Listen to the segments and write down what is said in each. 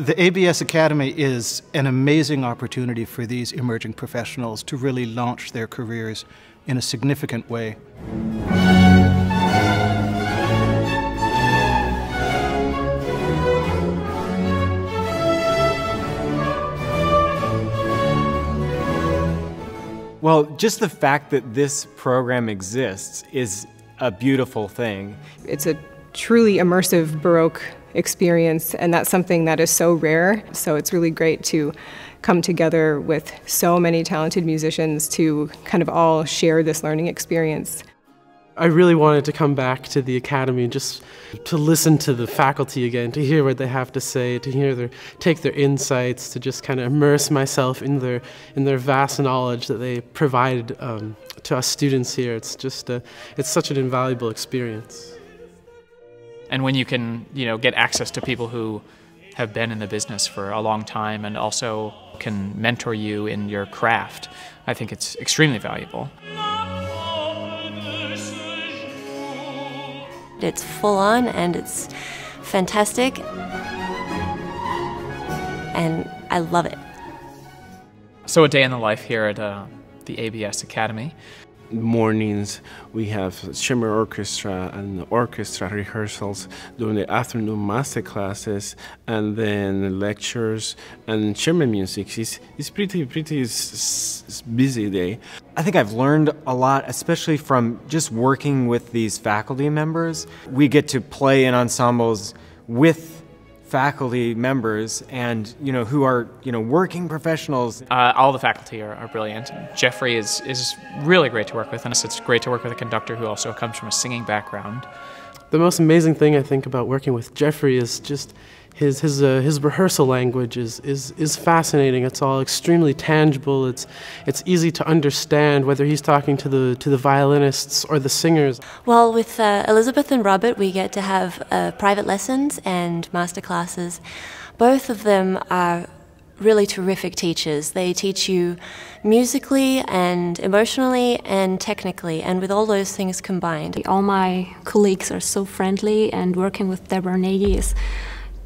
The ABS Academy is an amazing opportunity for these emerging professionals to really launch their careers in a significant way. Well, just the fact that this program exists is a beautiful thing. It's a truly immersive Baroque experience, and that's something that is so rare. So it's really great to come together with so many talented musicians to kind of all share this learning experience. I really wanted to come back to the academy just to listen to the faculty again, to hear what they have to say, to hear their take their insights, to just kind of immerse myself in their in their vast knowledge that they provide um, to us students here. It's just a, it's such an invaluable experience. And when you can, you know, get access to people who have been in the business for a long time and also can mentor you in your craft, I think it's extremely valuable. It's full on and it's fantastic. And I love it. So, a day in the life here at uh, the ABS Academy. Mornings we have chamber orchestra and orchestra rehearsals during the afternoon master classes and then lectures and chamber music. It's, it's pretty pretty busy day. I think I've learned a lot, especially from just working with these faculty members. We get to play in ensembles with faculty members and you know who are you know working professionals. Uh, all the faculty are, are brilliant. Jeffrey is is really great to work with, and it's great to work with a conductor who also comes from a singing background. The most amazing thing I think about working with Jeffrey is just his his uh, his rehearsal language is, is is fascinating. It's all extremely tangible. It's it's easy to understand whether he's talking to the to the violinists or the singers. Well, with uh, Elizabeth and Robert, we get to have uh, private lessons and master classes. Both of them are really terrific teachers. They teach you musically and emotionally and technically, and with all those things combined. All my colleagues are so friendly, and working with Debra Nagy is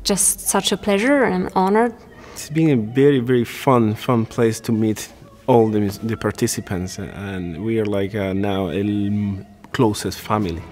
just such a pleasure and an honor. It's been a very, very fun, fun place to meet all the, the participants, and we are like uh, now a closest family.